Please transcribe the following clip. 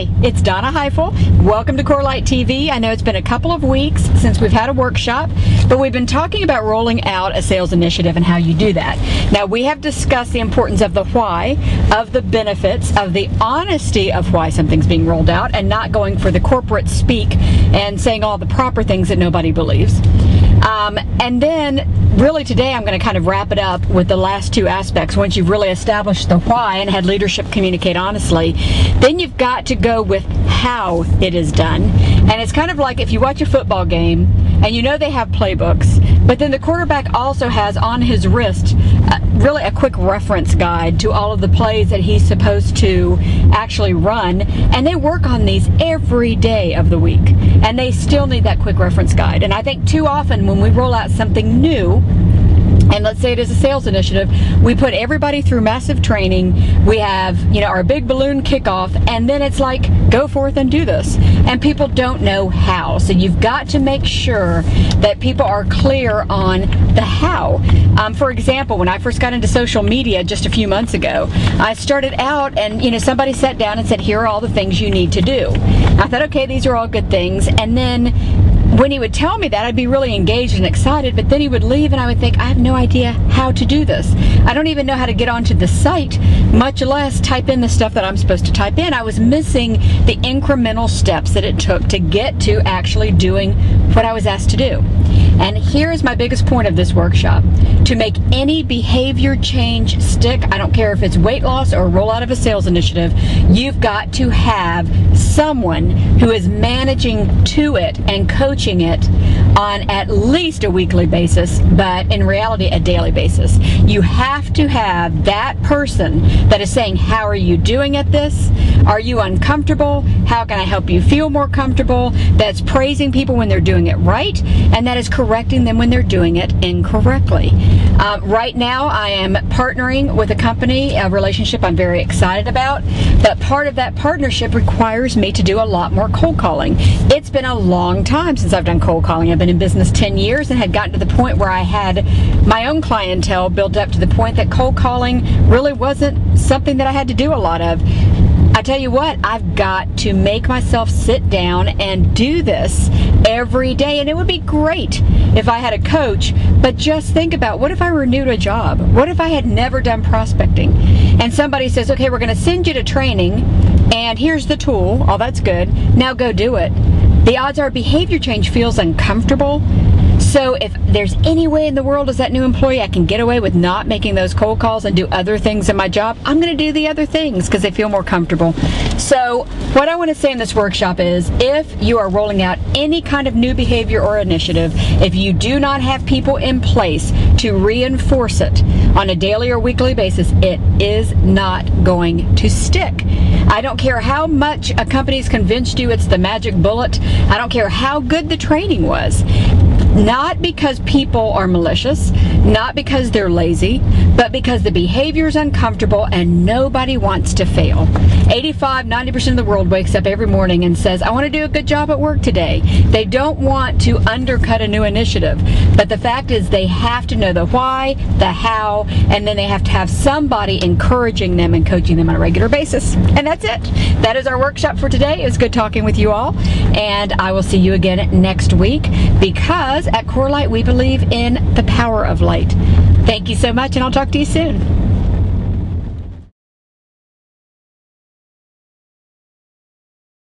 Hi, it's Donna Heifel. Welcome to CorpLite TV. I know it's been a couple of weeks since we've had a workshop, but we've been talking about rolling out a sales initiative and how you do that. Now, we have discussed the importance of the why, of the benefits, of the honesty of why something's being rolled out, and not going for the corporate speak and saying all the proper things that nobody believes. Um, and then, really, today I'm going to kind of wrap it up with the last two aspects. Once you've really established the why and had leadership communicate honestly, then you've got to go with how it is done. And it's kind of like if you watch a football game and you know they have playbooks, but then the quarterback also has on his wrist really a quick reference guide to all of the plays that he's supposed to actually run. And they work on these every day of the week. And they still need that quick reference guide. And I think too often when we roll out something new, and let's say it is a sales initiative, we put everybody through massive training. We have, you know, our big balloon kickoff, and then it's like, go forth and do this. And people don't know how. So you've got to make sure that people are clear on the how. Um, for example, when I first got into social media just a few months ago, I started out and, you know, somebody sat down and said, here are all the things you need to do. I thought, okay, these are all good things. And then when he would tell me that, I'd be really engaged and excited, but then he would leave and I would think, I have no idea how to do this. I don't even know how to get onto the site, much less type in the stuff that I'm supposed to type in. I was missing the incremental steps that it took to get to actually doing what I was asked to do. And here's my biggest point of this workshop. To make any behavior change stick, I don't care if it's weight loss or roll out of a sales initiative, you've got to have someone who is managing to it and coaching it on at least a weekly basis, but in reality, a daily basis. You have to have that person that is saying, How are you doing at this? Are you uncomfortable? How can I help you feel more comfortable? That's praising people when they're doing it right, and that is correcting them when they're doing it incorrectly. Uh, right now, I am partnering with a company, a relationship I'm very excited about, but part of that partnership requires me to do a lot more cold calling. It's been a long time since I've done cold calling. I've been in business 10 years and had gotten to the point where I had my own clientele built up to the point that cold calling really wasn't something that I had to do a lot of. I tell you what, I've got to make myself sit down and do this every day. And it would be great if I had a coach, but just think about what if I were new to a job? What if I had never done prospecting? And somebody says, okay, we're going to send you to training, and here's the tool. All that's good. Now go do it. The odds are behavior change feels uncomfortable so if there's any way in the world as that new employee I can get away with not making those cold calls and do other things in my job, I'm going to do the other things because they feel more comfortable. So what I want to say in this workshop is if you are rolling out any kind of new behavior or initiative, if you do not have people in place to reinforce it on a daily or weekly basis, it is not going to stick. I don't care how much a company's convinced you it's the magic bullet. I don't care how good the training was. Not because people are malicious, not because they're lazy, but because the behavior is uncomfortable and nobody wants to fail. 85, 90% of the world wakes up every morning and says, I want to do a good job at work today. They don't want to undercut a new initiative. But the fact is, they have to know the why, the how, and then they have to have somebody encouraging them and coaching them on a regular basis. And that's it. That is our workshop for today. It was good talking with you all. And I will see you again next week because at CorpLite we believe in the power of light. Thank you so much, and I'll talk to you soon.